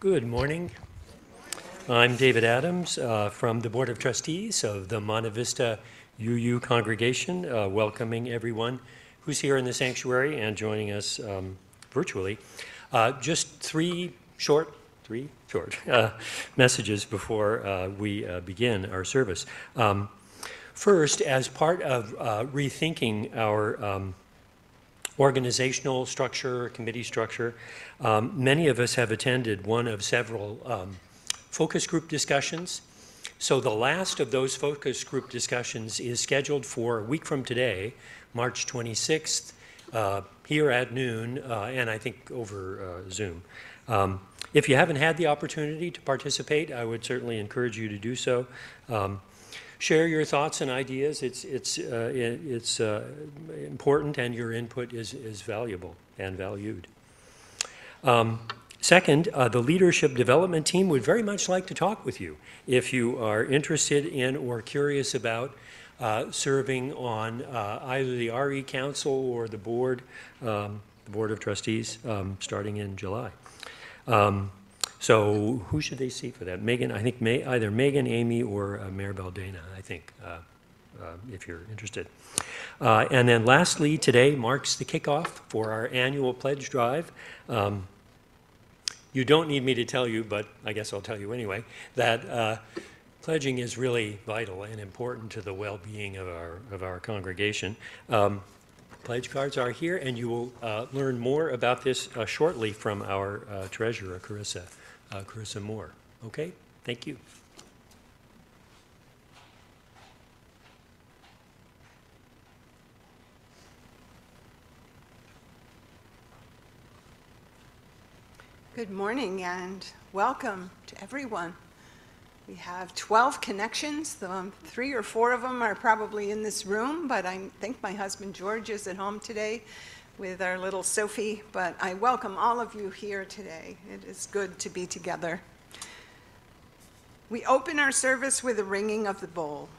Good morning. I'm David Adams uh, from the Board of Trustees of the Monte Vista UU congregation, uh, welcoming everyone who's here in the sanctuary and joining us um, virtually. Uh, just three short, three short uh, messages before uh, we uh, begin our service. Um, first, as part of rethinking our um, organizational structure, committee structure. Um, many of us have attended one of several um, focus group discussions. So the last of those focus group discussions is scheduled for a week from today, March 26th, uh, here at noon, uh, and I think over uh, Zoom. Um, if you haven't had the opportunity to participate, I would certainly encourage you to do so. Um, share your thoughts and ideas. It's, it's, uh, it's uh, important, and your input is, is valuable and valued. Um, second, uh, the leadership development team would very much like to talk with you if you are interested in or curious about uh, serving on uh, either the RE Council or the board, um, the Board of Trustees, um, starting in July. Um, so who should they see for that? Megan, I think May, either Megan, Amy, or uh, Mayor Baldana, I think, uh, uh, if you're interested. Uh, and then lastly, today marks the kickoff for our annual pledge drive. Um, you don't need me to tell you, but I guess I'll tell you anyway, that uh, pledging is really vital and important to the well-being of our, of our congregation. Um, pledge cards are here, and you will uh, learn more about this shortly from our treasurer, Carissa uh, Carissa Moore. Okay, thank you. Good morning and welcome to everyone. We have 12 connections. Um, three or four of them are probably in this room, but I think my husband George is at home today with our little Sophie, but I welcome all of you here today. It is good to be together. We open our service with the ringing of the bowl.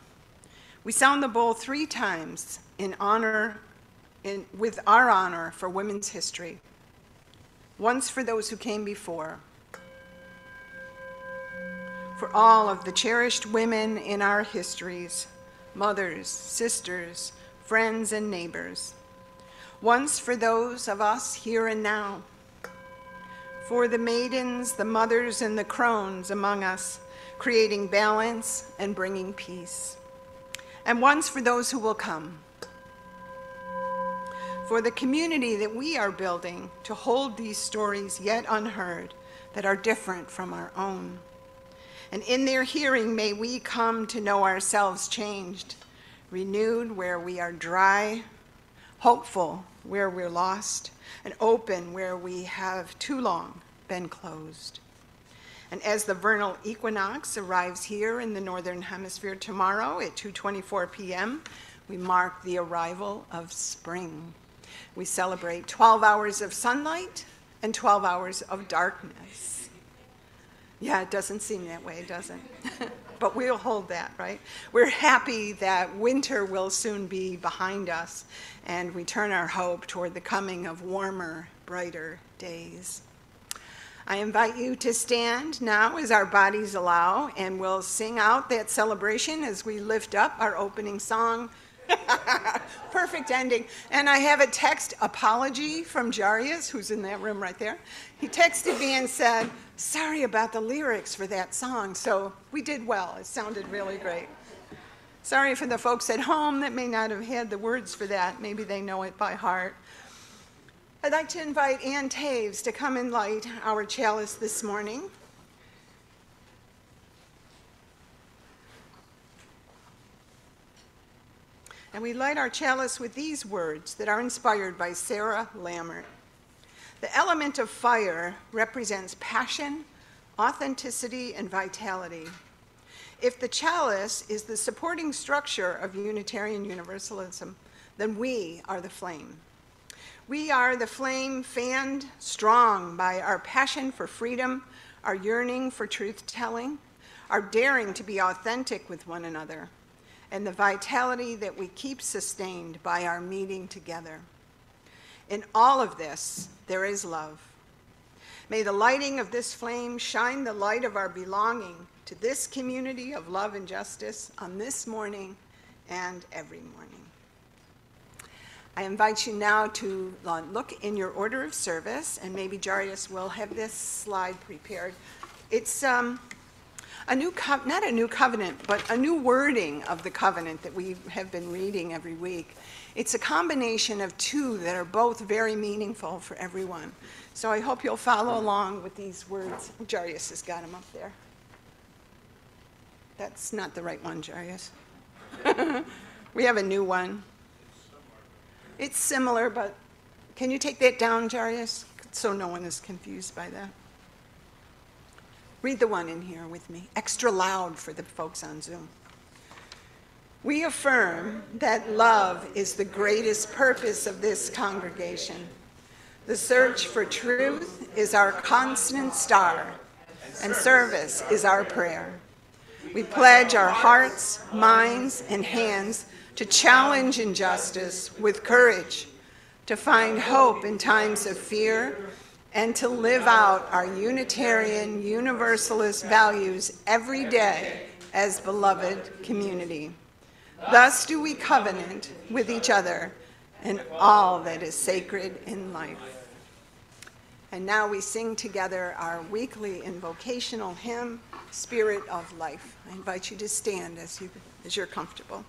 We sound the bowl three times in honor, in, with our honor for women's history. Once for those who came before, for all of the cherished women in our histories, mothers, sisters, friends, and neighbors once for those of us here and now, for the maidens, the mothers, and the crones among us, creating balance and bringing peace, and once for those who will come, for the community that we are building to hold these stories yet unheard that are different from our own. And in their hearing, may we come to know ourselves changed, renewed where we are dry, hopeful where we're lost, and open where we have too long been closed. And as the vernal equinox arrives here in the northern hemisphere tomorrow at 2:24 p.m., we mark the arrival of spring. We celebrate 12 hours of sunlight and 12 hours of darkness. Yeah, it doesn't seem that way, does it? but we'll hold that, right? We're happy that winter will soon be behind us, and we turn our hope toward the coming of warmer, brighter days. I invite you to stand now as our bodies allow, and we'll sing out that celebration as we lift up our opening song. Perfect ending. And I have a text apology from Jaryus, who's in that room right there. He texted me and said, sorry about the lyrics for that song. So we did well. It sounded really great. Sorry for the folks at home that may not have had the words for that. Maybe they know it by heart. I'd like to invite Ann Taves to come and light our chalice this morning. And we light our chalice with these words that are inspired by Sarah Lammert. The element of fire represents passion, authenticity, and vitality. If the chalice is the supporting structure of Unitarian Universalism, then we are the flame. We are the flame fanned strong by our passion for freedom, our yearning for truth telling, our daring to be authentic with one another, and the vitality that we keep sustained by our meeting together. In all of this, there is love. May the lighting of this flame shine the light of our belonging to this community of love and justice on this morning and every morning. I invite you now to uh, look in your order of service, and maybe Jaryus will have this slide prepared. It's um, a new, co- not a new covenant, but a new wording of the covenant that we have been reading every week. It's a combination of two that are both very meaningful for everyone. So I hope you'll follow along with these words. Jaryus has got them up there. That's not the right one, Jaryus. we have a new one. It's similar, but can you take that down, Jaryus, so no one is confused by that? Read the one in here with me, extra loud for the folks on Zoom. We affirm that love is the greatest purpose of this congregation. The search for truth is our constant star, and service is our prayer. We pledge our hearts, minds, and hands to challenge injustice with courage, to find hope in times of fear, and to live out our Unitarian Universalist values every day as beloved community. Thus do we covenant with each other and all that is sacred in life. And now we sing together our weekly invocational hymn, Spirit of Life. I invite you to stand as, you, as you're comfortable.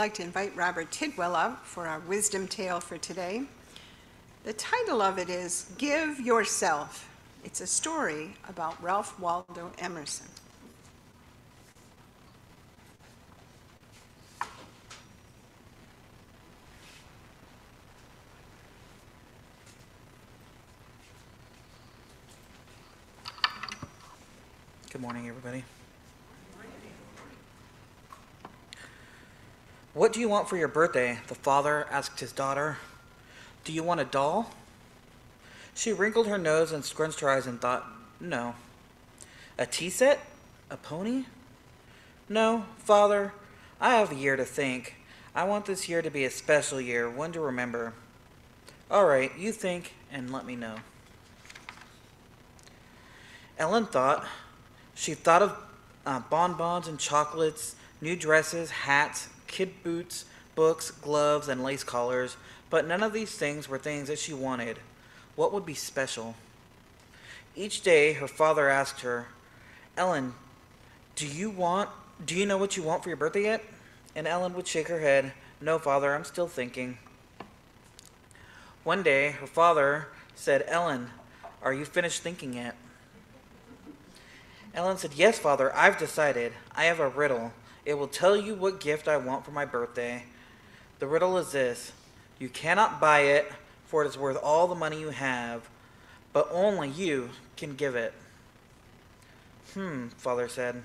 Like to invite Robert Tidwell up for our wisdom tale for today. The title of it is Give Yourself. It's a story about Ralph Waldo Emerson. Good morning, everybody. What do you want for your birthday? The father asked his daughter. Do you want a doll? She wrinkled her nose and scrunched her eyes and thought, No. A tea set? A pony? No, father, I have a year to think. I want this year to be a special year, one to remember. All right, you think and let me know. Ellen thought. She thought of uh, bonbons and chocolates, new dresses, hats, kid boots, books, gloves, and lace collars, but none of these things were things that she wanted. What would be special? Each day her father asked her, Ellen, do you want do you know what you want for your birthday yet? And Ellen would shake her head, No, father, I'm still thinking. One day her father said, Ellen, are you finished thinking yet? Ellen said, Yes, father, I've decided. I have a riddle. It will tell you what gift I want for my birthday. The riddle is this You cannot buy it, for it is worth all the money you have, but only you can give it. Hmm, father said.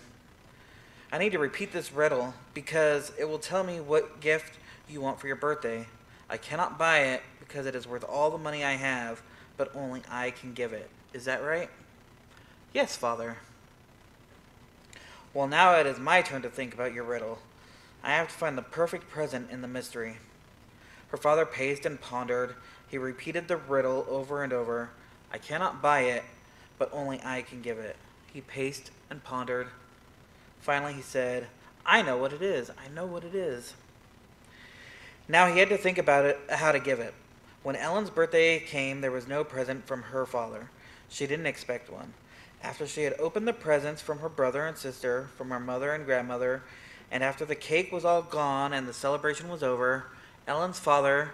I need to repeat this riddle because it will tell me what gift you want for your birthday. I cannot buy it because it is worth all the money I have, but only I can give it. Is that right? Yes, father. Well, now it is my turn to think about your riddle. I have to find the perfect present in the mystery. Her father paced and pondered. He repeated the riddle over and over. I cannot buy it, but only I can give it. He paced and pondered. Finally, he said, I know what it is. I know what it is. Now he had to think about it, how to give it. When Ellen's birthday came, there was no present from her father. She didn't expect one. After she had opened the presents from her brother and sister, from her mother and grandmother, and after the cake was all gone and the celebration was over, Ellen's father,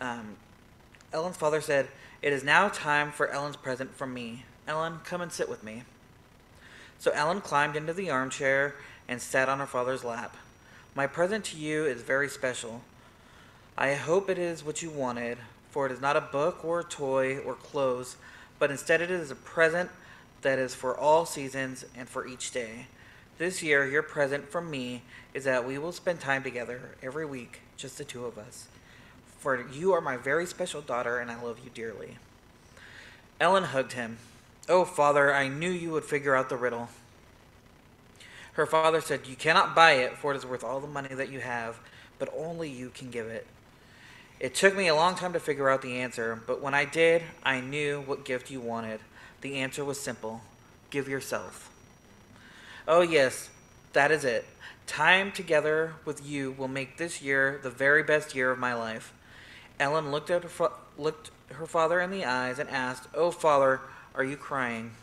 um, Ellen's father said, "It is now time for Ellen's present from me. Ellen, come and sit with me." So Ellen climbed into the armchair and sat on her father's lap. My present to you is very special. I hope it is what you wanted, for it is not a book or a toy or clothes, but instead it is a present that is for all seasons and for each day. This year, your present from me is that we will spend time together every week, just the two of us. For you are my very special daughter, and I love you dearly. Ellen hugged him. Oh, father, I knew you would figure out the riddle. Her father said, You cannot buy it, for it is worth all the money that you have, but only you can give it. It took me a long time to figure out the answer, but when I did, I knew what gift you wanted. The answer was simple give yourself. Oh, yes, that is it. Time together with you will make this year the very best year of my life. Ellen looked at her, fa- looked her father in the eyes and asked, Oh, father, are you crying?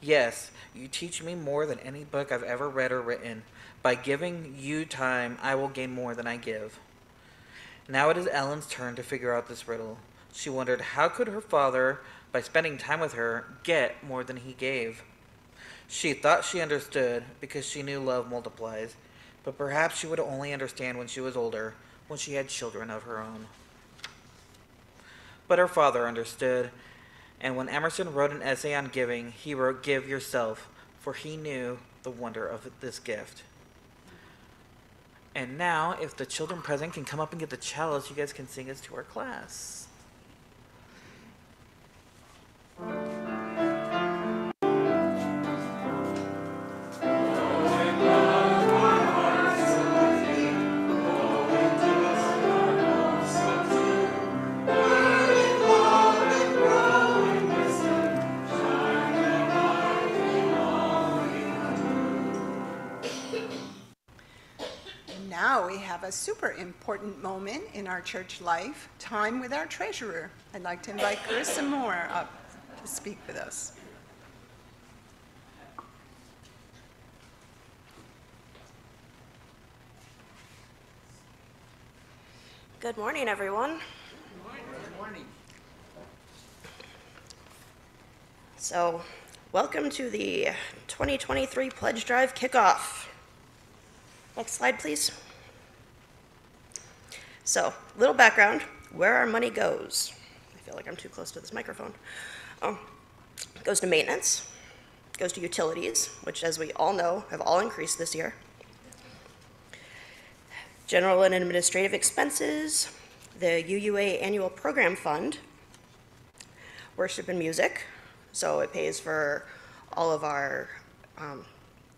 Yes, you teach me more than any book I've ever read or written. By giving you time, I will gain more than I give. Now it is Ellen's turn to figure out this riddle. She wondered how could her father, by spending time with her, get more than he gave. She thought she understood because she knew love multiplies, but perhaps she would only understand when she was older, when she had children of her own. But her father understood, and when Emerson wrote an essay on giving, he wrote, Give yourself, for he knew the wonder of this gift. And now, if the children present can come up and get the chalice, you guys can sing us to our class. And now we have a super important moment in our church life, time with our treasurer. I'd like to invite Carissa Moore up to speak with us. Good morning, everyone. Good morning. So, welcome to the 2023 Pledge Drive kickoff. Next slide, please. So, little background where our money goes. I feel like I'm too close to this microphone. Um, goes to maintenance, goes to utilities, which, as we all know, have all increased this year. General and administrative expenses, the UUA Annual Program Fund, worship and music, so it pays for all of our um,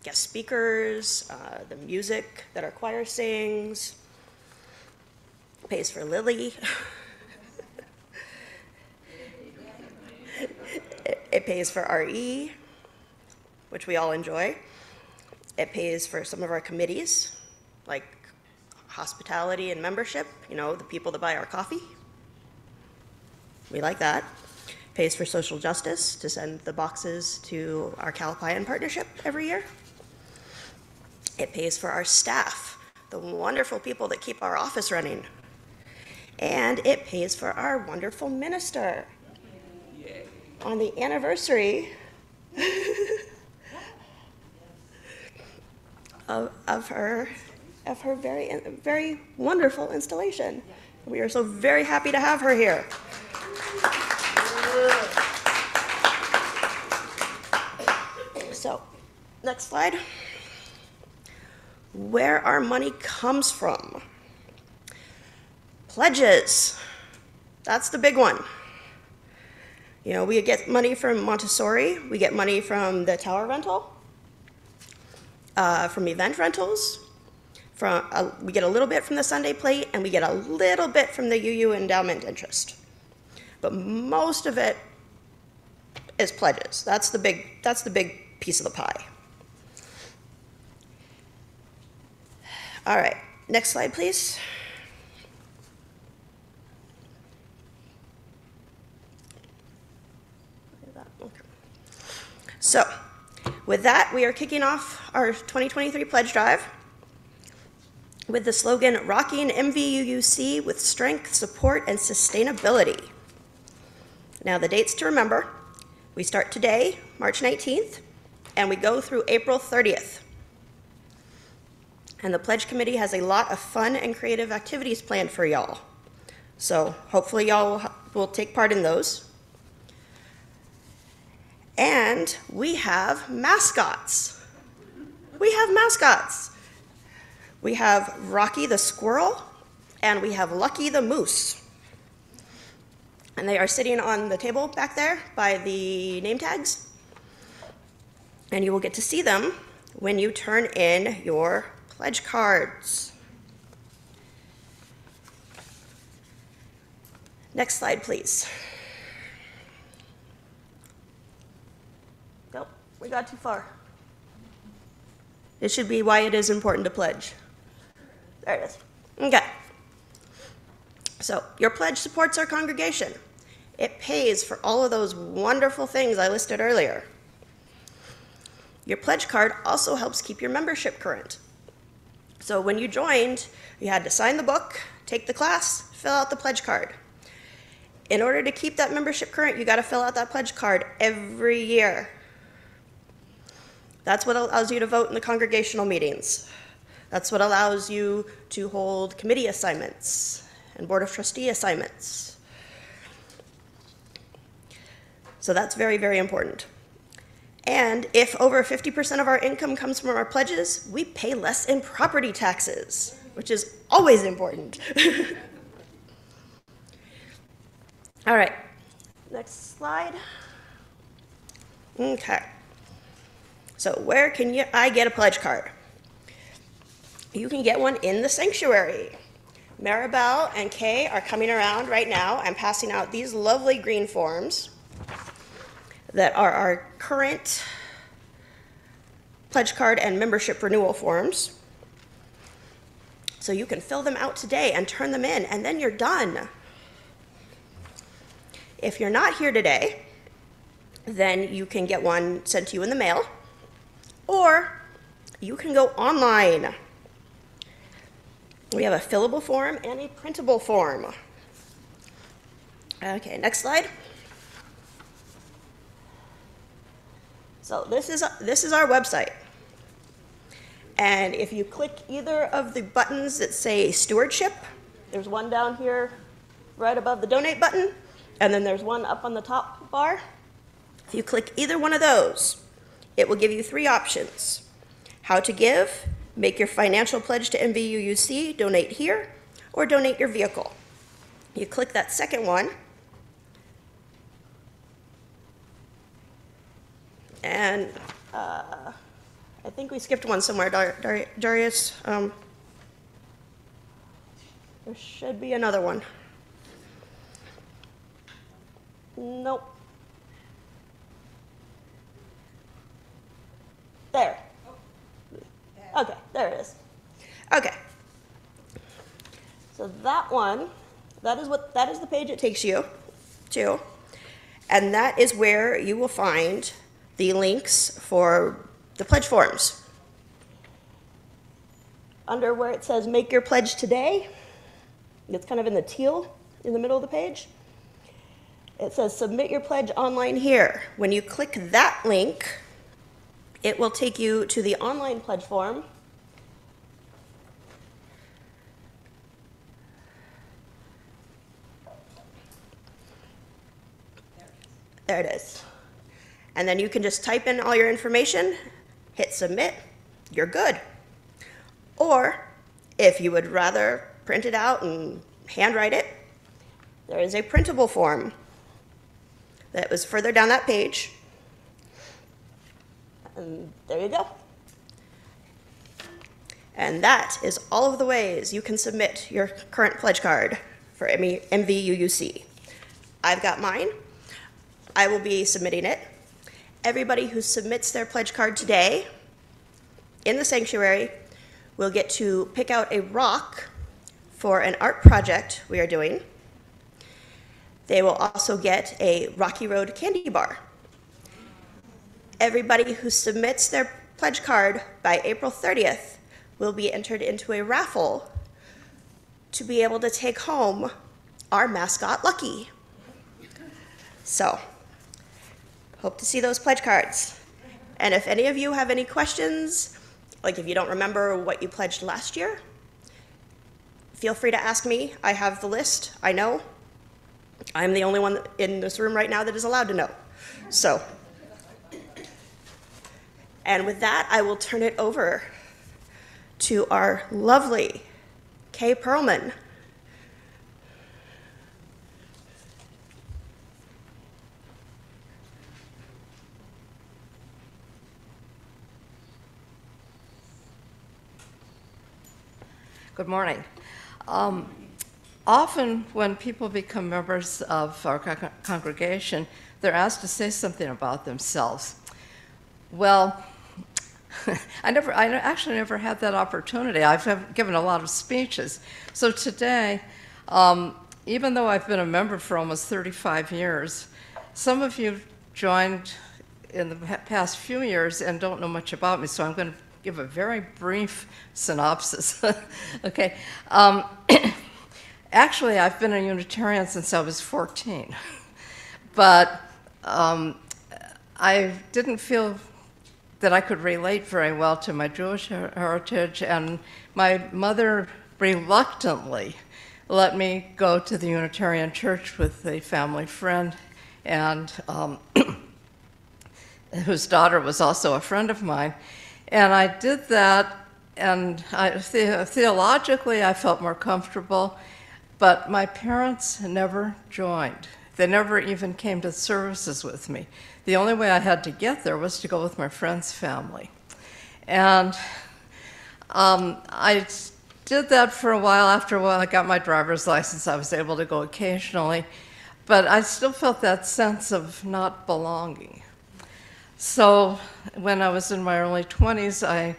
guest speakers, uh, the music that our choir sings, pays for Lily. it, pays for RE, which we all enjoy. It pays for some of our committees, like hospitality and membership, you know, the people that buy our coffee. We like that. Pays for social justice to send the boxes to our Calapian partnership every year. It pays for our staff, the wonderful people that keep our office running. And it pays for our wonderful minister. On the anniversary of, of her of her very very wonderful installation. We are so very happy to have her here. So, next slide. Where our money comes from. Pledges. That's the big one. You know, we get money from Montessori, we get money from the tower rental, uh, from event rentals, from, uh, we get a little bit from the Sunday plate, and we get a little bit from the UU endowment interest. But most of it is pledges. That's the big, that's the big piece of the pie. All right, next slide, please. So, with that, we are kicking off our 2023 pledge drive with the slogan Rocking MVUUC with Strength, Support, and Sustainability. Now, the dates to remember we start today, March 19th, and we go through April 30th. And the Pledge Committee has a lot of fun and creative activities planned for y'all. So hopefully, y'all will take part in those. And we have mascots. We have mascots. We have Rocky the squirrel, and we have Lucky the moose. And they are sitting on the table back there by the name tags. And you will get to see them when you turn in your pledge cards. Next slide, please. We got too far. This should be why it is important to pledge. There it is. Okay. So, your pledge supports our congregation. It pays for all of those wonderful things I listed earlier. Your pledge card also helps keep your membership current. So, when you joined, you had to sign the book, take the class, fill out the pledge card. In order to keep that membership current, you got to fill out that pledge card every year. That's what allows you to vote in the congregational meetings. That's what allows you to hold committee assignments and Board of Trustee assignments. So that's very, very important. And if over 50% of our income comes from our pledges, we pay less in property taxes, which is always important. All right, next slide. Okay. So, where can you, I get a pledge card? You can get one in the sanctuary. Maribel and Kay are coming around right now and passing out these lovely green forms that are our current pledge card and membership renewal forms. So you can fill them out today and turn them in, and then you're done. If you're not here today, then you can get one sent to you in the mail, or you can go online. We have a fillable form and a printable form. Okay, next slide. So this is this is our website. And if you click either of the buttons that say stewardship, there's one down here right above the donate button, and then there's one up on the top bar. If you click either one of those, it will give you three options. How to give, make your financial pledge to MVUUC, donate here, or donate your vehicle. You click that second one, and uh, I think we skipped one somewhere, Dar- Dar- Darius. Um, there should be another one. Nope. There. Oh, okay, there it is. Okay. So that one, that is what that is the page it takes you to. And that is where you will find the links for the pledge forms. Under where it says make your pledge today, it's kind of in the teal in the middle of the page. It says submit your pledge online here. When you click that link, it will take you to the online pledge form. There it is. And then you can just type in all your information, hit submit, you're good. Or if you would rather print it out and handwrite it. There is a printable form that was further down that page. And there you go. And that is all of the ways you can submit your current pledge card for MVUUC. I've got mine. I will be submitting it. Everybody who submits their pledge card today in the sanctuary will get to pick out a rock for an art project we are doing. They will also get a Rocky Road candy bar. Everybody who submits their pledge card by April 30th will be entered into a raffle to be able to take home our mascot Lucky. So, hope to see those pledge cards. And if any of you have any questions, like if you don't remember what you pledged last year, feel free to ask me. I have the list. I know. I'm the only one in this room right now that is allowed to know. So, and with that, I will turn it over to our lovely Kay Perlman. Good morning. Um, Often, when people become members of our con- congregation, they're asked to say something about themselves. Well, I never, I actually never had that opportunity. I've given a lot of speeches. So today, um, even though I've been a member for almost 35 years, some of you joined in the past few years and don't know much about me, so I'm going to give a very brief synopsis. okay. Um, actually, I've been a Unitarian since I was 14, but um, I didn't feel that I could relate very well to my Jewish heritage, and my mother reluctantly let me go to the Unitarian Church with a family friend, and um, whose daughter was also a friend of mine. And I did that, and I, the, theologically, I felt more comfortable, but my parents never joined. They never even came to services with me. The only way I had to get there was to go with my friend's family. And um, I did that for a while. After a while, I got my driver's license. I was able to go occasionally, but I still felt that sense of not belonging. So when I was in my early 20s, I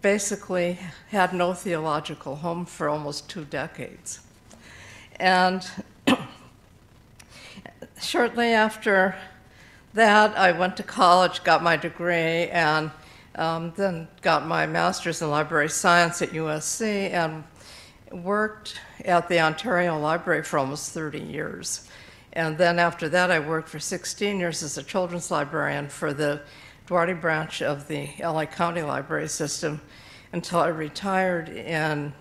basically had no theological home for almost two decades. And shortly after that, I went to college, got my degree, and um, then got my master's in library science at USC and worked at the Ontario Library for almost 30 years. And then after that, I worked for 16 years as a children's librarian for the Duarte branch of the LA County Library System until I retired in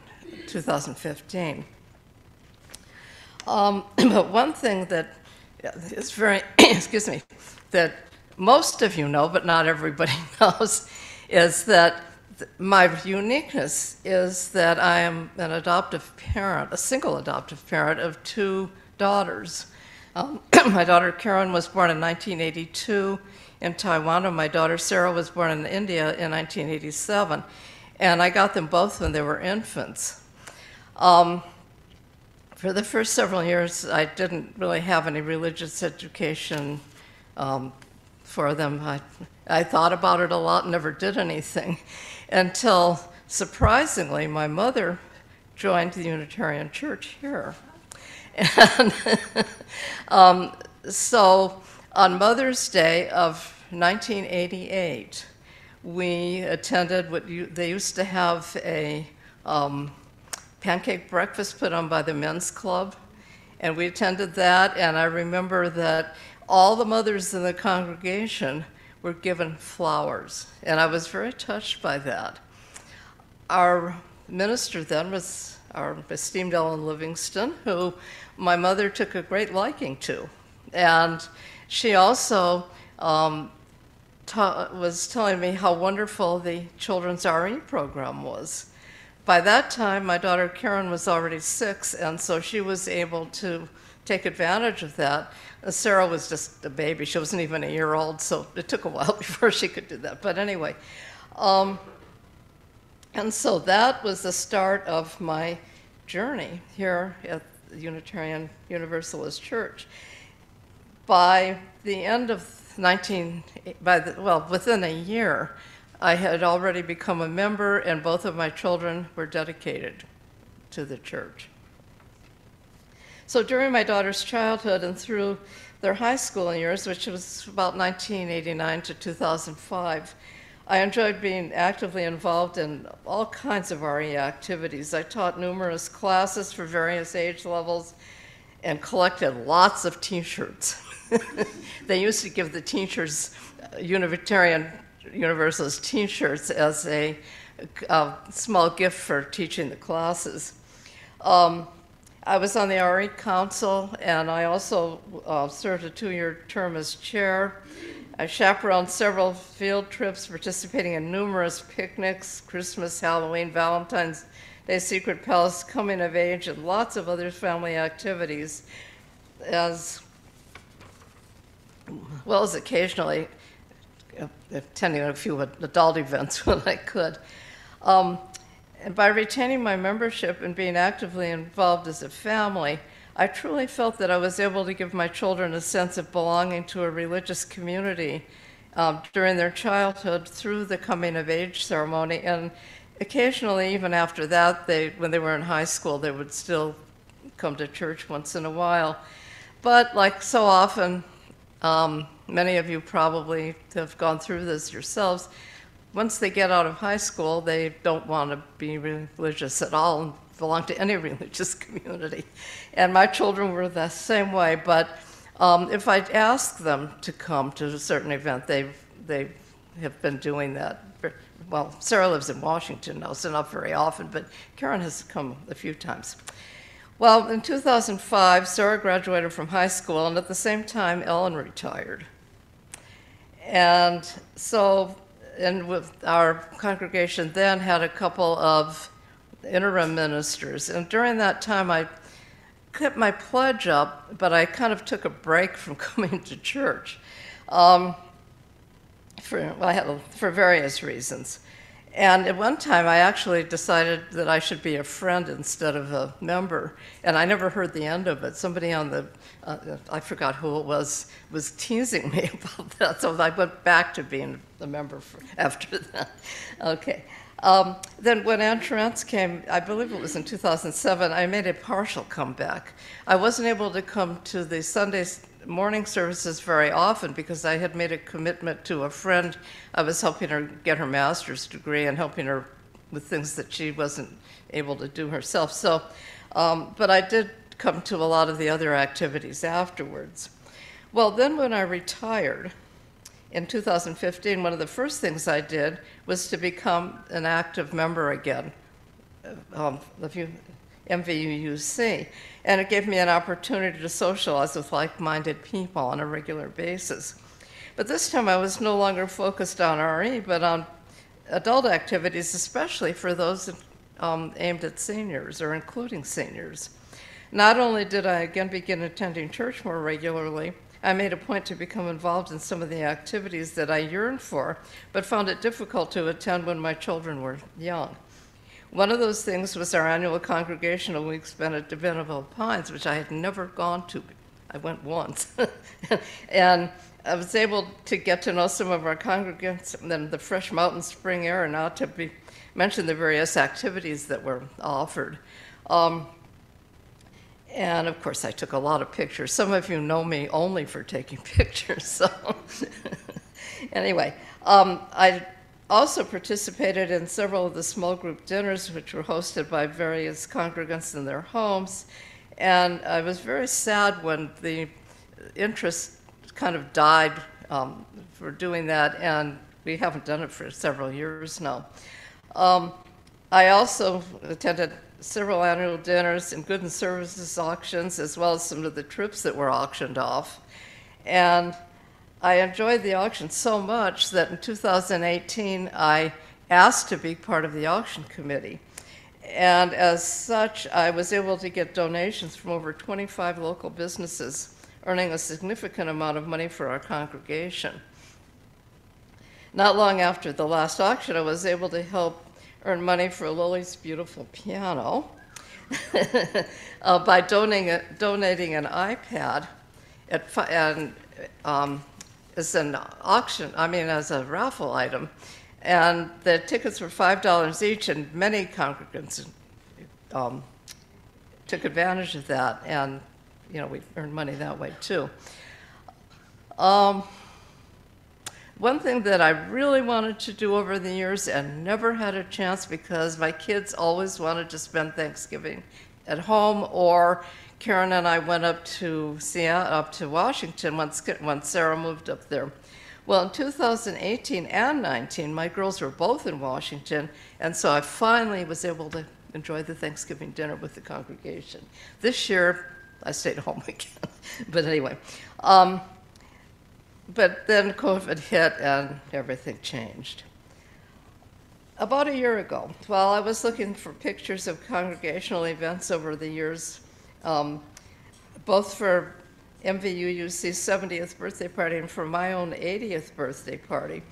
2015. Um, but one thing that is very, excuse me, that most of you know, but not everybody knows, is that th- my uniqueness is that I am an adoptive parent, a single adoptive parent of two daughters. Um, my daughter Karen was born in 1982 in Taiwan, and my daughter Sarah was born in India in 1987. And I got them both when they were infants. Um, for the first several years, I didn't really have any religious education um, for them. I, I thought about it a lot, never did anything, until surprisingly, my mother joined the Unitarian Church here. And um, so on Mother's Day of 1988, we attended what you, they used to have a um, pancake breakfast put on by the men's club. And we attended that, and I remember that all the mothers in the congregation were given flowers. And I was very touched by that. Our minister then was our esteemed Ellen Livingston, who my mother took a great liking to. And she also um, ta- was telling me how wonderful the children's RE program was. by that time, my daughter Karen was already six, and so she was able to take advantage of that. Sarah was just a baby; she wasn't even a year old, so it took a while before she could do that. But anyway, um, and so that was the start of my journey here at the Unitarian Universalist Church. By the end of 19, by the, well, within a year, I had already become a member, and both of my children were dedicated to the church. So during my daughter's childhood and through their high school years, which was about 1989 to 2005, I enjoyed being actively involved in all kinds of RE activities. I taught numerous classes for various age levels and collected lots of T-shirts. they used to give the teachers uh, Unitarian Universalist T-shirts as a, a, small gift for teaching the classes. Um, I was on the RE Council, and I also uh, served a two-year term as chair. I chaperoned several field trips, participating in numerous picnics, Christmas, Halloween, Valentine's Day, Secret Palace, coming of age, and lots of other family activities, as well as occasionally attending a few adult events when I could. Um, and by retaining my membership and being actively involved as a family, I truly felt that I was able to give my children a sense of belonging to a religious community um, during their childhood through the coming of age ceremony. And occasionally, even after that, they, when they were in high school, they would still come to church once in a while. But like so often, um, many of you probably have gone through this yourselves. Once they get out of high school, they don't want to be religious at all and belong to any religious community. And my children were the same way, but um, if I'd ask them to come to a certain event, they they have been doing that. Well, Sarah lives in Washington now, so not very often, but Karen has come a few times. Well, in 2005, Sarah graduated from high school, and at the same time, Ellen retired. And so, and with our congregation then had a couple of interim ministers. And during that time, I kept my pledge up, but I kind of took a break from coming to church um, for, well, I had, for various reasons. And at one time, I actually decided that I should be a friend instead of a member. And I never heard the end of it. Somebody on the, uh, I forgot who it was, was teasing me about that. So I went back to being a member for, after that. Okay. Um, then when Ann Terence came, I believe it was in 2007, I made a partial comeback. I wasn't able to come to the Sunday morning services very often because I had made a commitment to a friend. I was helping her get her master's degree and helping her with things that she wasn't able to do herself. So, um, but I did come to a lot of the other activities afterwards. Well, then when I retired, in 2015, one of the first things I did was to become an active member again um, of MVUUC. And it gave me an opportunity to socialize with like minded people on a regular basis. But this time I was no longer focused on RE, but on adult activities, especially for those um, aimed at seniors or including seniors. Not only did I again begin attending church more regularly, I made a point to become involved in some of the activities that I yearned for, but found it difficult to attend when my children were young. One of those things was our annual congregational week spent at de Benneville Pines, which I had never gone to. I went once. and I was able to get to know some of our congregants and then the fresh mountain spring air, and not to be, mention the various activities that were offered. Um, and of course, I took a lot of pictures. Some of you know me only for taking pictures. So, anyway, um, I also participated in several of the small group dinners, which were hosted by various congregants in their homes. And I was very sad when the interest kind of died um, for doing that, and we haven't done it for several years now. Um, I also attended several annual dinners and goods and services auctions, as well as some of the trips that were auctioned off. And I enjoyed the auction so much that in 2018 I asked to be part of the auction committee. And as such, I was able to get donations from over 25 local businesses, earning a significant amount of money for our congregation. Not long after the last auction, I was able to help earn money for Lily's beautiful piano uh, by donating, a, donating an iPad at, and um, as an auction, I mean, as a raffle item. And the tickets were $5 each, and many congregants um, took advantage of that. And, you know, we earned money that way too. Um, one thing that I really wanted to do over the years and never had a chance because my kids always wanted to spend Thanksgiving at home, or Karen and I went up to Seattle, up to Washington once, once Sarah moved up there. Well, in 2018 and 19, my girls were both in Washington, and so I finally was able to enjoy the Thanksgiving dinner with the congregation. This year, I stayed home again. but anyway, um, but then COVID hit and everything changed. About a year ago, while I was looking for pictures of congregational events over the years, um, both for MVUUC's 70th birthday party and for my own 80th birthday party,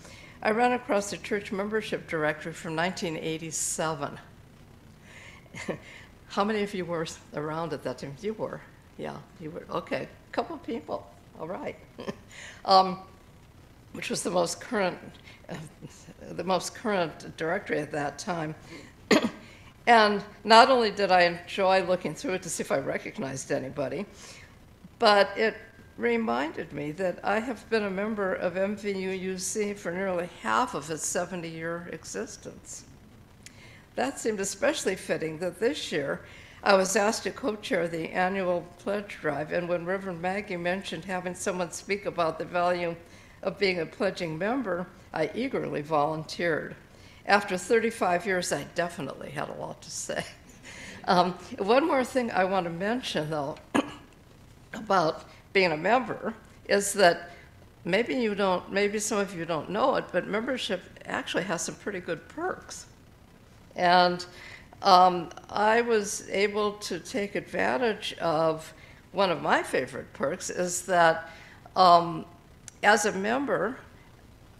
I ran across a church membership directory from 1987. How many of you were around at that time? You were. Yeah, you were. Okay, a couple people. All right. um, which was the most current, uh, the most current directory at that time. and not only did I enjoy looking through it to see if I recognized anybody, but it reminded me that I have been a member of MVUUC for nearly half of its 70-year existence. That seemed especially fitting that this year I was asked to co-chair the annual pledge drive, and when Reverend Maggie mentioned having someone speak about the value of being a pledging member, I eagerly volunteered. After 35 years, I definitely had a lot to say. Um, one more thing I want to mention, though, about being a member is that maybe you don't, maybe some of you don't know it, but membership actually has some pretty good perks. And um, I was able to take advantage of one of my favorite perks is that um, as a member,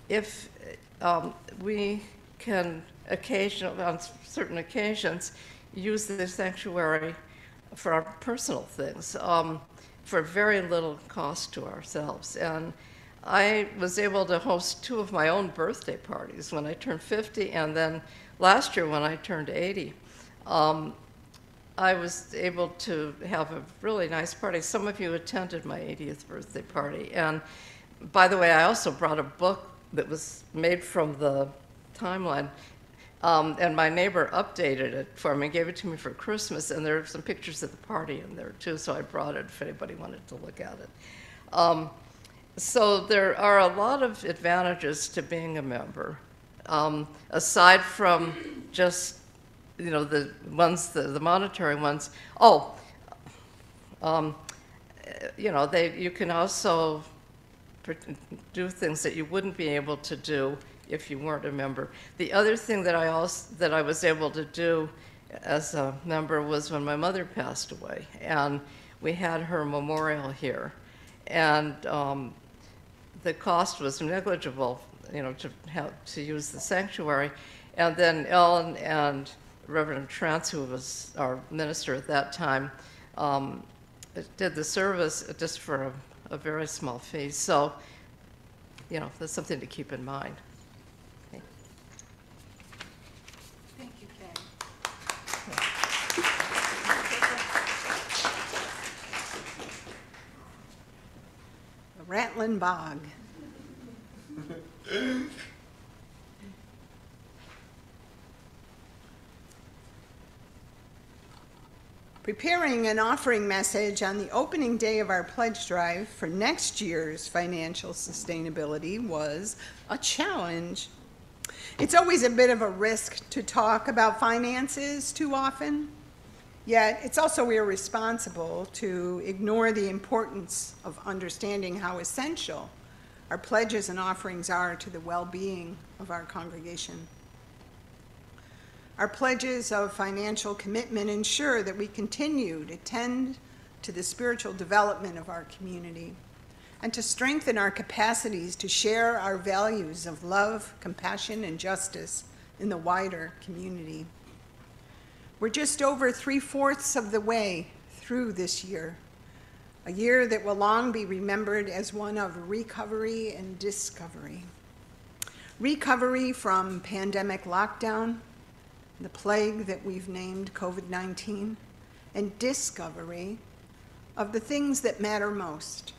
if um, we can occasionally, on certain occasions, use the sanctuary for our personal things um, for very little cost to ourselves. And I was able to host two of my own birthday parties when I turned 50 and then last year when I turned 80. Um, I was able to have a really nice party. Some of you attended my 80th birthday party. And by the way, I also brought a book that was made from the timeline. Um, and my neighbor updated it for me, and gave it to me for Christmas, and there are some pictures of the party in there too, so I brought it if anybody wanted to look at it. Um, so there are a lot of advantages to being a member, um, aside from just you know, the ones, the, the monetary ones. Oh, um, you know, they, you can also do things that you wouldn't be able to do if you weren't a member. The other thing that I also, that I was able to do as a member was when my mother passed away, and we had her memorial here, and um, the cost was negligible, you know, to have to use the sanctuary, and then Ellen and Reverend Trance, who was our minister at that time, um, did the service just for a, a, very small fee. So, you know, that's something to keep in mind. Okay. Thank you, Kay. Ratlin Bog. Preparing an offering message on the opening day of our pledge drive for next year's financial sustainability was a challenge. It's always a bit of a risk to talk about finances too often, yet it's also irresponsible to ignore the importance of understanding how essential our pledges and offerings are to the well being of our congregation. Our pledges of financial commitment ensure that we continue to tend to the spiritual development of our community and to strengthen our capacities to share our values of love, compassion, and justice in the wider community. We're just over three fourths of the way through this year, a year that will long be remembered as one of recovery and discovery. Recovery from pandemic lockdown, the plague that we've named COVID 19, and discovery of the things that matter most.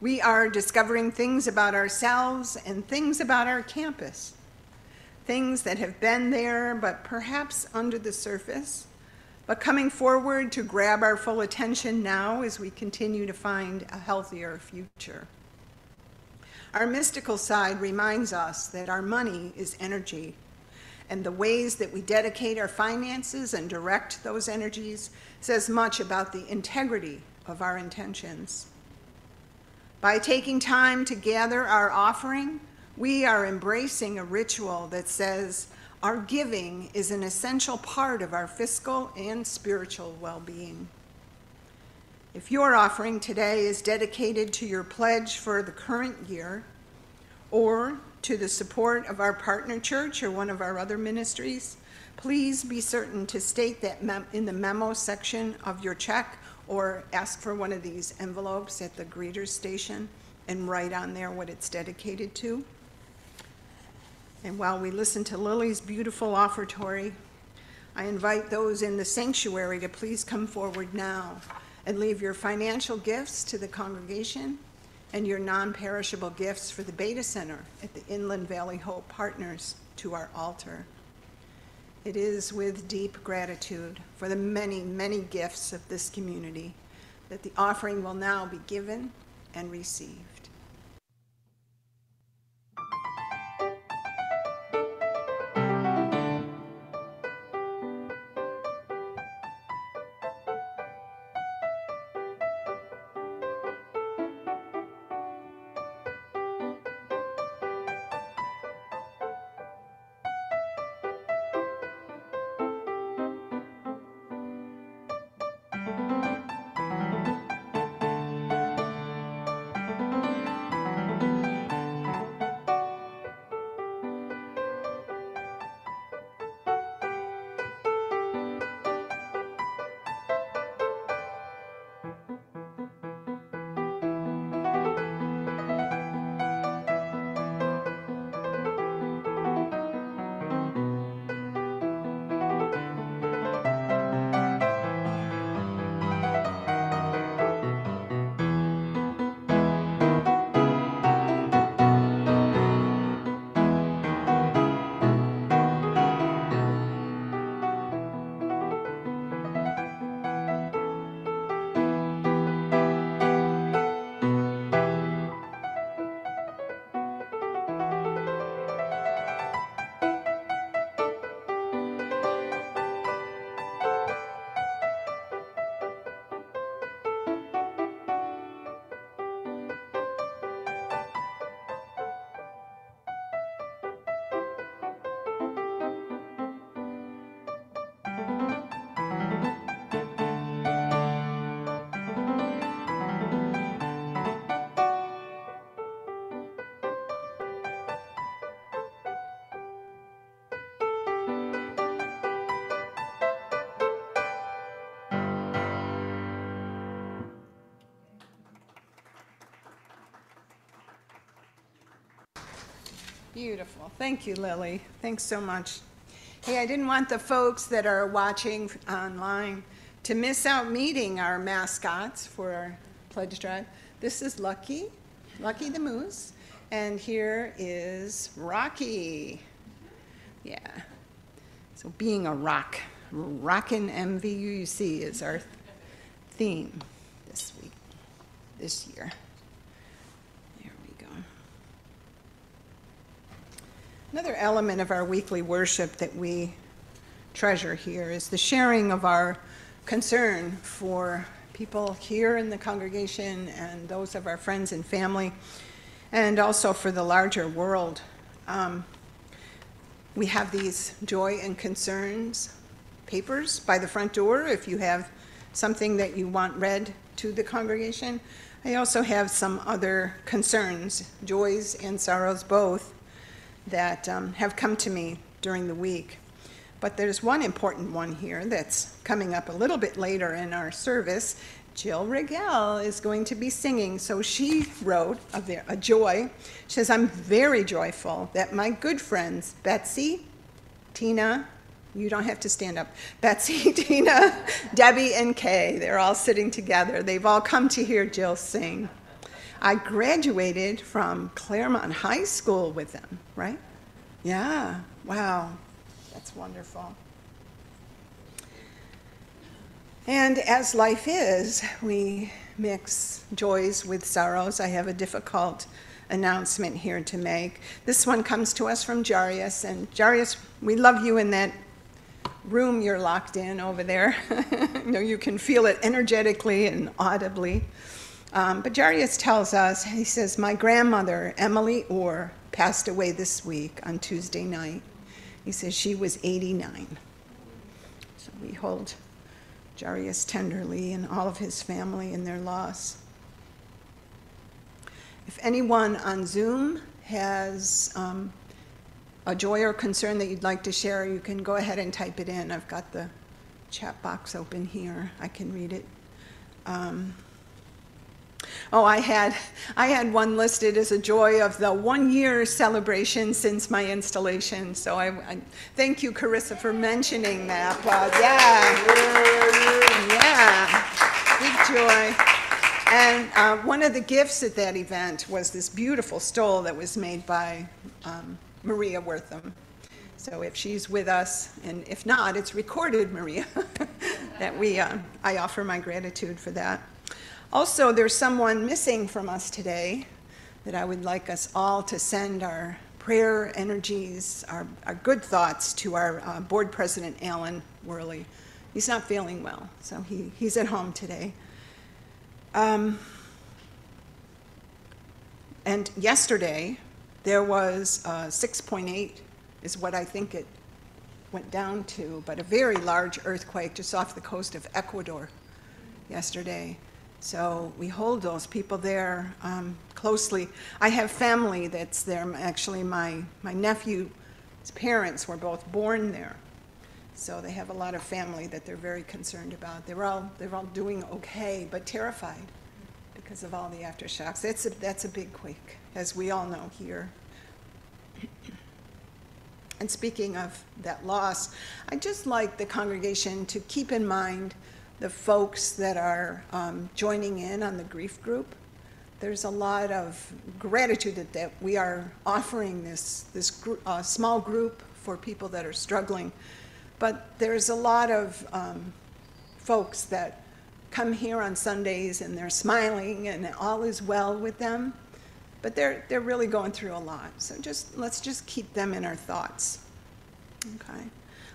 We are discovering things about ourselves and things about our campus, things that have been there but perhaps under the surface, but coming forward to grab our full attention now as we continue to find a healthier future. Our mystical side reminds us that our money is energy, and the ways that we dedicate our finances and direct those energies says much about the integrity of our intentions. By taking time to gather our offering, we are embracing a ritual that says our giving is an essential part of our fiscal and spiritual well being. If your offering today is dedicated to your pledge for the current year or to the support of our partner church or one of our other ministries, please be certain to state that in the memo section of your check or ask for one of these envelopes at the greeter's station and write on there what it's dedicated to. And while we listen to Lily's beautiful offertory, I invite those in the sanctuary to please come forward now and leave your financial gifts to the congregation and your non-perishable gifts for the Beta Center at the Inland Valley Hope Partners to our altar. It is with deep gratitude for the many, many gifts of this community that the offering will now be given and received. Beautiful. Thank you, Lily. Thanks so much. Hey, I didn't want the folks that are watching online to miss out meeting our mascots for our pledge drive. This is Lucky, Lucky the Moose, and here is Rocky. Yeah. So being a rock, rockin' MVUUC is our theme this week, this year. There we go. Another element of our weekly worship that we treasure here is the sharing of our concern for people here in the congregation and those of our friends and family, and also for the larger world. Um, we have these joy and concerns papers by the front door if you have something that you want read to the congregation. I also have some other concerns, joys and sorrows both, that um, have come to me during the week. But there's one important one here that's coming up a little bit later in our service. Jill Raiguel is going to be singing, so she wrote a, a joy. She says, I'm very joyful that my good friends, Betsy, Tina, you don't have to stand up, Betsy, Tina, Debbie, and Kay, they're all sitting together. They've all come to hear Jill sing. I graduated from Claremont High School with them, right? Yeah, wow, that's wonderful. And as life is, we mix joys with sorrows. I have a difficult announcement here to make. This one comes to us from Jaryus, and Jaryus, we love you in that room you're locked in over there. you know, you can feel it energetically and audibly. Um, but Jaryus tells us, he says, My grandmother, Emily Orr, passed away this week on Tuesday night. He says she was 89. So we hold Jaryus tenderly and all of his family in their loss. If anyone on Zoom has um, a joy or concern that you'd like to share, you can go ahead and type it in. I've got the chat box open here. I can read it. Um, Oh, I had, I had one listed as a joy of the one-year celebration since my installation. So I, I thank you, Carissa, for mentioning that. Well, yeah, yeah, big joy. And uh, one of the gifts at that event was this beautiful stole that was made by um, Maria Wortham. So if she's with us, and if not, it's recorded, Maria, that we, uh, I offer my gratitude for that. Also, there's someone missing from us today that I would like us all to send our prayer energies, our, our good thoughts to our uh, board president, Alan Worley. He's not feeling well, so he, he's at home today. Um, and yesterday, there was uh, 6.8 is what I think it went down to, but a very large earthquake just off the coast of Ecuador yesterday. So we hold those people there um, closely. I have family that's there. Actually, my, my nephew's parents were both born there. So they have a lot of family that they're very concerned about. They're all, they're all doing okay, but terrified because of all the aftershocks. That's a, that's a big quake, as we all know here. And speaking of that loss, I'd just like the congregation to keep in mind the folks that are um, joining in on the grief group. There's a lot of gratitude that, that we are offering this, this gr- uh, small group for people that are struggling. But there's a lot of um, folks that come here on Sundays and they're smiling and all is well with them. But they're, they're really going through a lot. So just let's just keep them in our thoughts. Okay.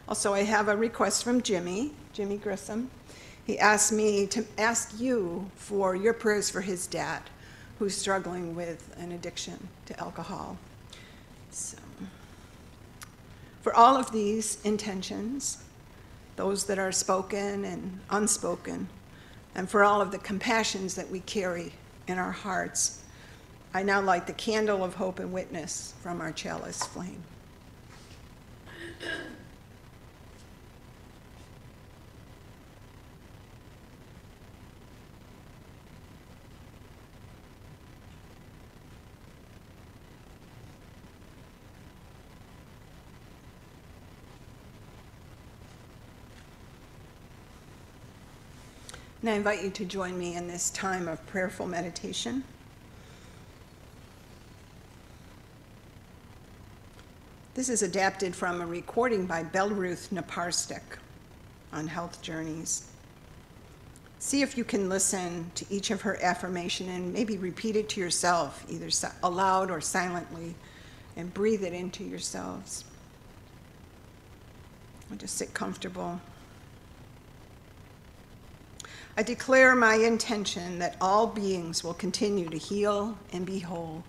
Also, I have a request from Jimmy, Jimmy Grissom. He asked me to ask you for your prayers for his dad, who's struggling with an addiction to alcohol. So, for all of these intentions, those that are spoken and unspoken, and for all of the compassions that we carry in our hearts, I now light the candle of hope and witness from our chalice flame. And I invite you to join me in this time of prayerful meditation. This is adapted from a recording by Belleruth Naparstek on health journeys. See if you can listen to each of her affirmation and maybe repeat it to yourself, either aloud or silently, and breathe it into yourselves. Just sit comfortable. I declare my intention that all beings will continue to heal and be whole.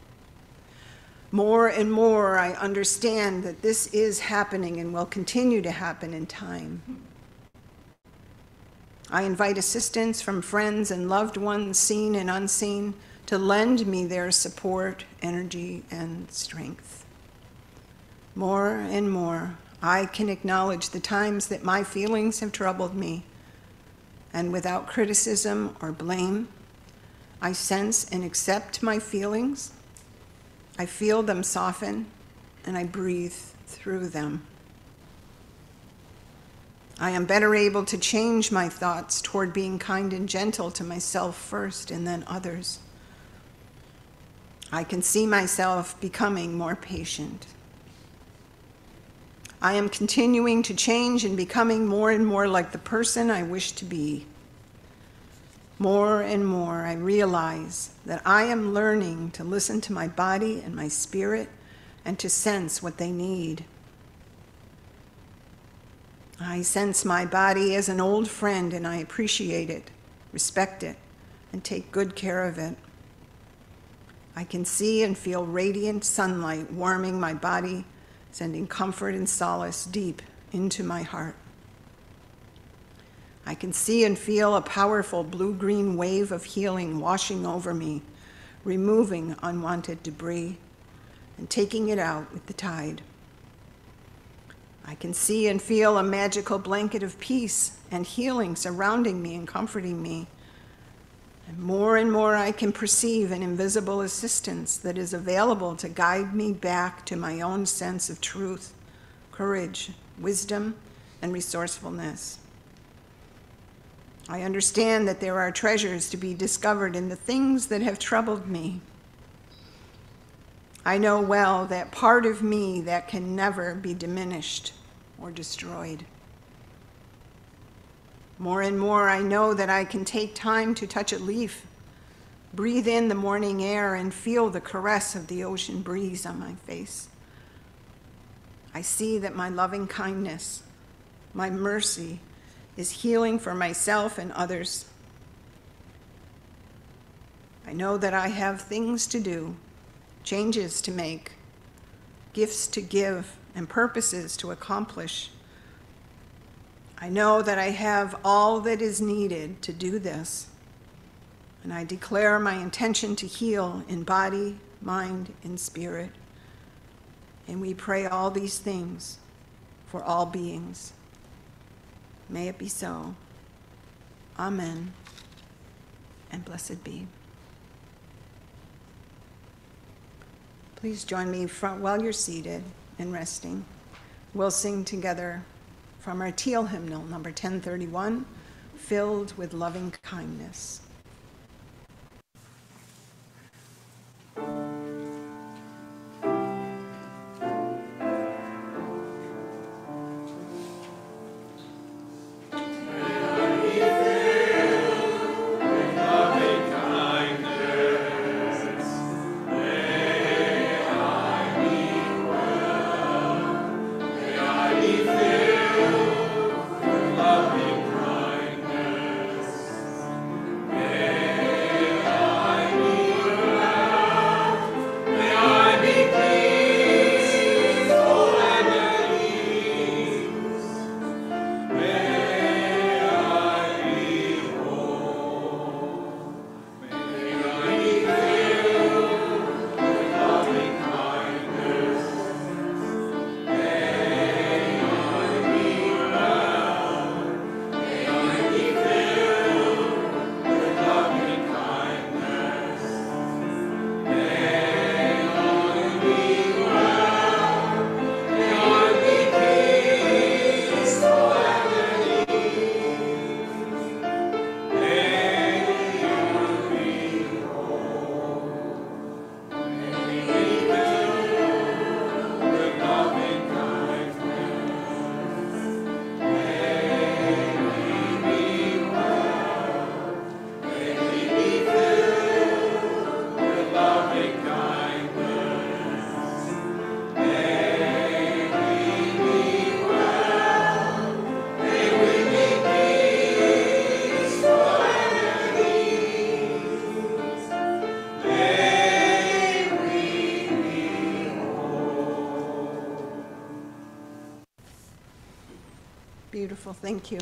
More and more, I understand that this is happening and will continue to happen in time. I invite assistance from friends and loved ones, seen and unseen, to lend me their support, energy, and strength. More and more, I can acknowledge the times that my feelings have troubled me, and without criticism or blame, I sense and accept my feelings. I feel them soften, and I breathe through them. I am better able to change my thoughts toward being kind and gentle to myself first and then others. I can see myself becoming more patient. I am continuing to change and becoming more and more like the person I wish to be. More and more, I realize that I am learning to listen to my body and my spirit and to sense what they need. I sense my body as an old friend and I appreciate it, respect it, and take good care of it. I can see and feel radiant sunlight warming my body, sending comfort and solace deep into my heart. I can see and feel a powerful blue green wave of healing washing over me, removing unwanted debris and taking it out with the tide. I can see and feel a magical blanket of peace and healing surrounding me and comforting me. And more and more, I can perceive an invisible assistance that is available to guide me back to my own sense of truth, courage, wisdom, and resourcefulness. I understand that there are treasures to be discovered in the things that have troubled me. I know well that part of me that can never be diminished or destroyed. More and more, I know that I can take time to touch a leaf, breathe in the morning air, and feel the caress of the ocean breeze on my face. I see that my loving kindness, my mercy, is healing for myself and others. I know that I have things to do, changes to make, gifts to give, and purposes to accomplish. I know that I have all that is needed to do this, and I declare my intention to heal in body, mind, and spirit. And we pray all these things for all beings. May it be so. Amen. And blessed be. Please join me while you're seated and resting. We'll sing together from our teal hymnal, number 1031, Filled with Loving Kindness. Thank you.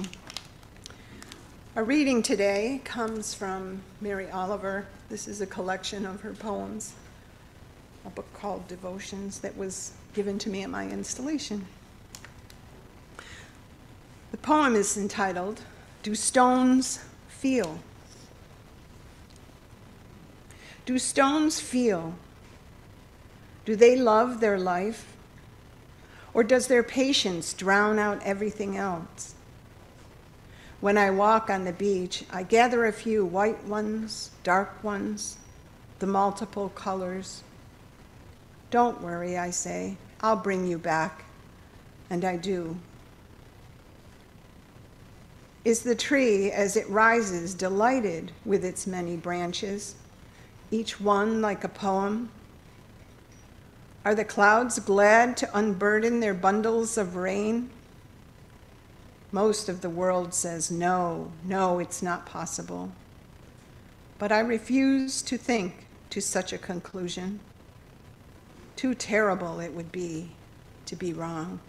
Our reading today comes from Mary Oliver. This is a collection of her poems, a book called Devotions that was given to me at my installation. The poem is entitled, Do Stones Feel? Do stones feel? Do they love their life? Or does their patience drown out everything else? When I walk on the beach, I gather a few white ones, dark ones, the multiple colors. Don't worry, I say, I'll bring you back. And I do. Is the tree, as it rises, delighted with its many branches, each one like a poem? Are the clouds glad to unburden their bundles of rain? Most of the world says, no, no, it's not possible. But I refuse to think to such a conclusion. Too terrible it would be to be wrong.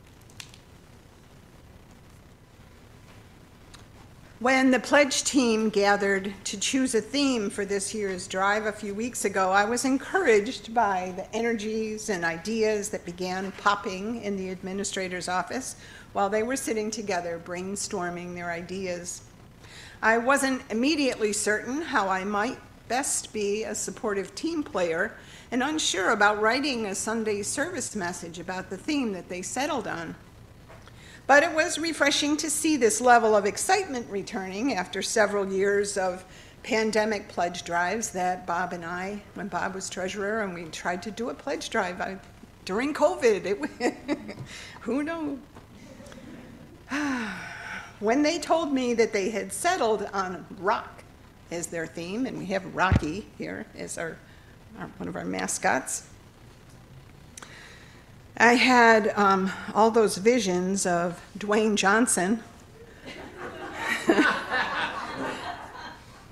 When the pledge team gathered to choose a theme for this year's drive a few weeks ago, I was encouraged by the energies and ideas that began popping in the administrator's office while they were sitting together brainstorming their ideas. I wasn't immediately certain how I might best be a supportive team player and unsure about writing a Sunday service message about the theme that they settled on. But it was refreshing to see this level of excitement returning after several years of pandemic pledge drives that Bob and I, when Bob was treasurer, and we tried to do a pledge drive I, during COVID. It, who knew? when they told me that they had settled on rock as their theme, and we have Rocky here as our, our one of our mascots, I had um, all those visions of Dwayne Johnson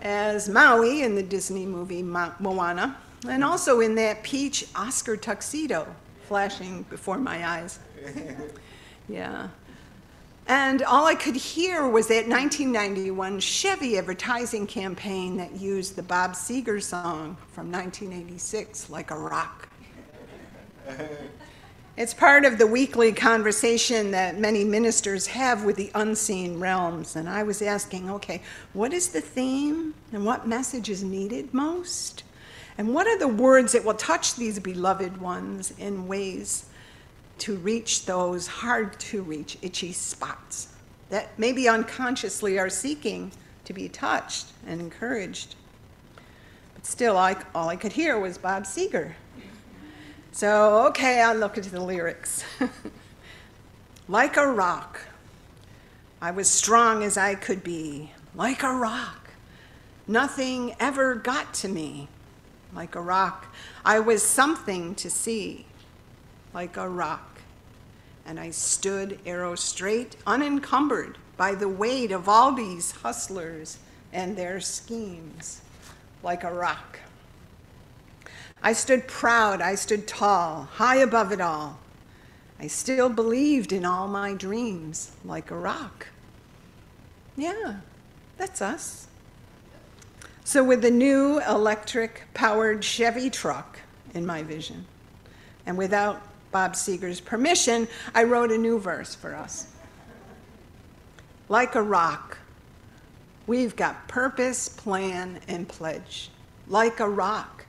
as Maui in the Disney movie Mo- Moana, and also in that peach Oscar tuxedo flashing before my eyes. yeah. And all I could hear was that 1991 Chevy advertising campaign that used the Bob Seger song from 1986, Like a Rock. It's part of the weekly conversation that many ministers have with the unseen realms. And I was asking, okay, what is the theme and what message is needed most? And what are the words that will touch these beloved ones in ways to reach those hard to reach, itchy spots that maybe unconsciously are seeking to be touched and encouraged? But still, I, all I could hear was Bob Seger. So, okay, I'll look at the lyrics. like a rock, I was strong as I could be, like a rock. Nothing ever got to me, like a rock. I was something to see, like a rock. And I stood arrow straight, unencumbered by the weight of all these hustlers and their schemes, like a rock. I stood proud, I stood tall, high above it all. I still believed in all my dreams like a rock. Yeah, that's us. So, with the new electric powered Chevy truck in my vision, and without Bob Seger's permission, I wrote a new verse for us. Like a rock, we've got purpose, plan, and pledge. Like a rock,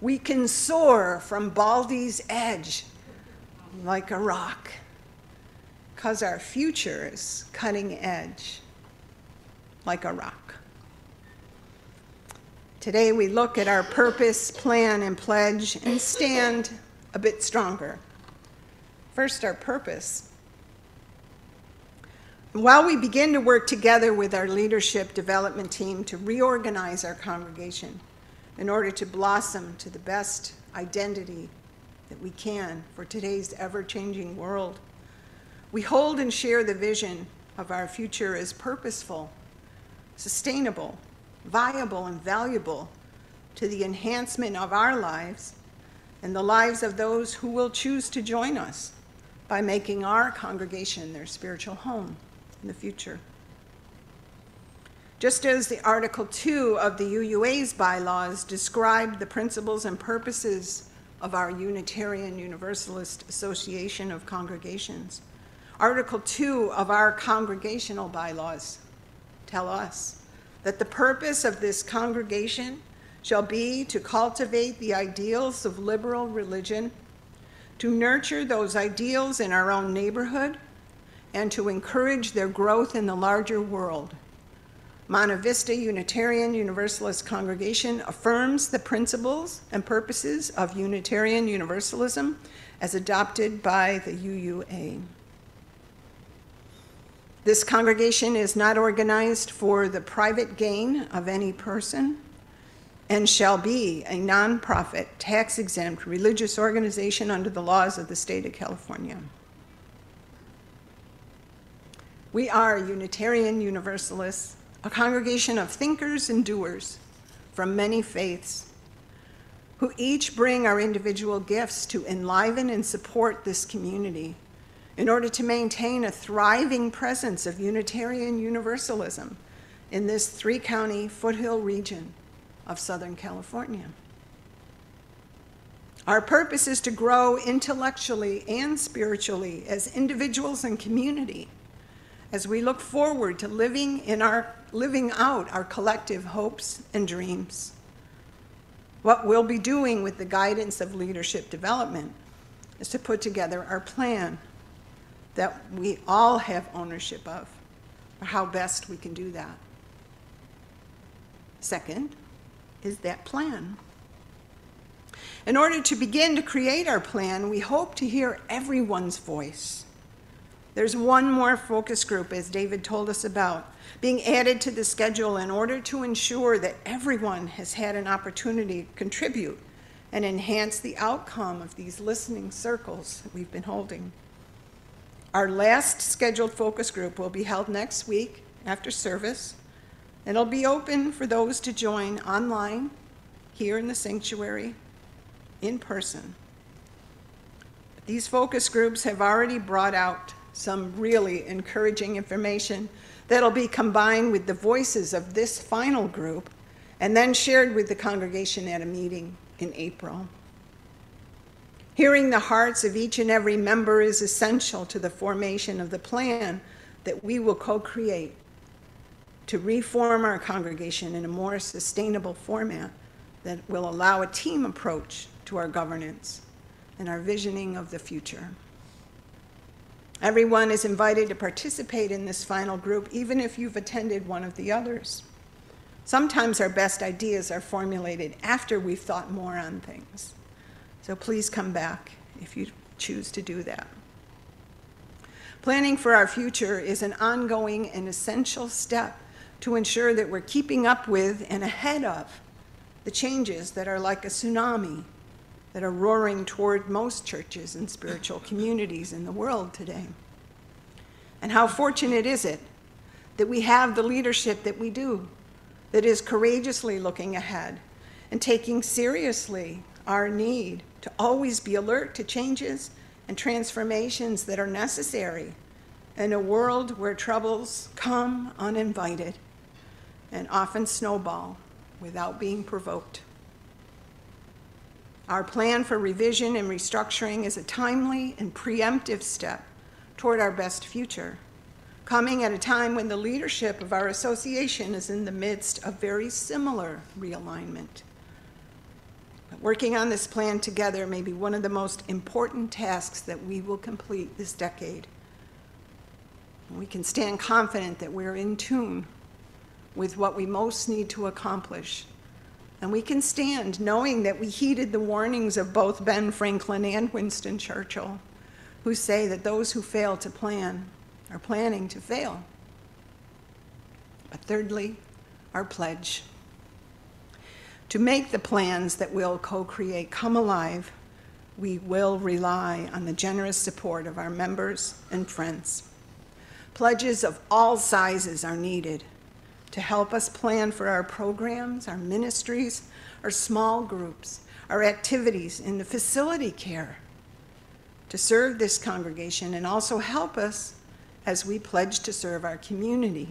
we can soar from Baldy's edge like a rock, because our future is cutting edge like a rock. Today we look at our purpose, plan, and pledge and stand a bit stronger. First, our purpose. While we begin to work together with our leadership development team to reorganize our congregation, in order to blossom to the best identity that we can for today's ever changing world. We hold and share the vision of our future as purposeful, sustainable, viable, and valuable to the enhancement of our lives and the lives of those who will choose to join us by making our congregation their spiritual home. in the future. Just as the Article 2 of the UUA's bylaws describe the principles and purposes of our Unitarian Universalist Association of Congregations, Article 2 of our congregational bylaws tell us that the purpose of this congregation shall be to cultivate the ideals of liberal religion, to nurture those ideals in our own neighborhood, and to encourage their growth in the larger world. Monte Vista Unitarian Universalist Congregation affirms the principles and purposes of Unitarian Universalism as adopted by the UUA. This congregation is not organized for the private gain of any person and shall be a nonprofit, tax exempt religious organization under the laws of the state of California. We are Unitarian Universalists, a congregation of thinkers and doers from many faiths who each bring our individual gifts to enliven and support this community in order to maintain a thriving presence of Unitarian Universalism in this three county foothill region of Southern California. Our purpose is to grow intellectually and spiritually as individuals and community as we look forward to living in our living out our collective hopes and dreams. What we'll be doing with the guidance of leadership development is to put together our plan that we all have ownership of, or how best we can do that. Second is that plan. In order to begin to create our plan, we hope to hear everyone's voice. There's one more focus group, as David told us about, being added to the schedule in order to ensure that everyone has had an opportunity to contribute and enhance the outcome of these listening circles that we've been holding. Our last scheduled focus group will be held next week after service, it'll be open for those to join online, here in the sanctuary, in person. These focus groups have already brought out some really encouraging information that'll be combined with the voices of this final group and then shared with the congregation at a meeting in April. Hearing the hearts of each and every member is essential to the formation of the plan that we will co create to reform our congregation in a more sustainable format that will allow a team approach to our governance and our visioning of the future. Everyone is invited to participate in this final group, even if you've attended one of the others. Sometimes our best ideas are formulated after we've thought more on things. So please come back if you choose to do that. Planning for our future is an ongoing and essential step to ensure that we're keeping up with and ahead of the changes that are like a tsunami that are roaring toward most churches and spiritual communities in the world today. And how fortunate is it that we have the leadership that we do, that is courageously looking ahead and taking seriously our need to always be alert to changes and transformations that are necessary in a world where troubles come uninvited and often snowball without being provoked. Our plan for revision and restructuring is a timely and preemptive step toward our best future, coming at a time when the leadership of our association is in the midst of very similar realignment. But working on this plan together may be one of the most important tasks that we will complete this decade. We can stand confident that we're in tune with what we most need to accomplish and we can stand knowing that we heeded the warnings of both Ben Franklin and Winston Churchill, who say that those who fail to plan are planning to fail. But thirdly, our pledge to make the plans that we'll co create come alive, we will rely on the generous support of our members and friends. Pledges of all sizes are needed to help us plan for our programs, our ministries, our small groups, our activities in the facility care to serve this congregation and also help us as we pledge to serve our community.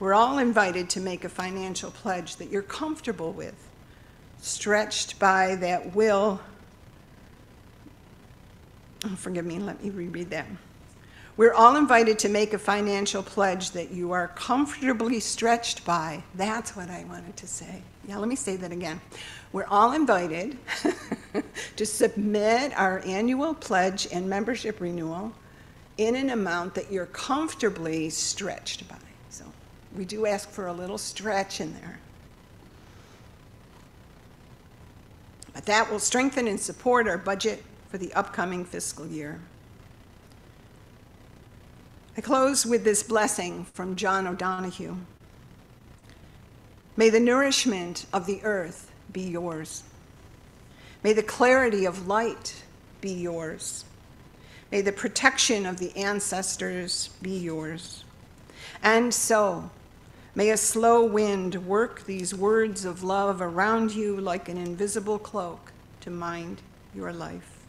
We're all invited to make a financial pledge that you're comfortable with, stretched by that will. Oh, forgive me, let me reread that. We're all invited to make a financial pledge that you are comfortably stretched by. That's what I wanted to say. Yeah, let me say that again. We're all invited to submit our annual pledge and membership renewal in an amount that you're comfortably stretched by. So we do ask for a little stretch in there. But that will strengthen and support our budget for the upcoming fiscal year. I close with this blessing from John O'Donohue. May the nourishment of the earth be yours. May the clarity of light be yours. May the protection of the ancestors be yours. And so, may a slow wind work these words of love around you like an invisible cloak to mind your life.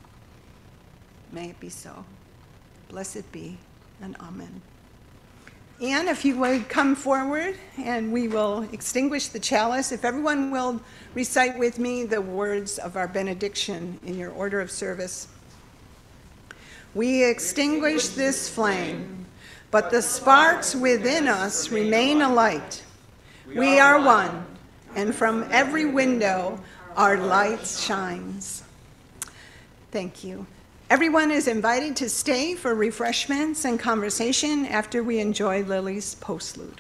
May it be so. Blessed be and amen. Anne, if you would come forward and we will extinguish the chalice. If everyone will recite with me the words of our benediction in your order of service. We extinguish this flame, but the sparks within us remain alight. We are one, and from every window our light shines. Thank you. Everyone is invited to stay for refreshments and conversation after we enjoy Lily's postlude.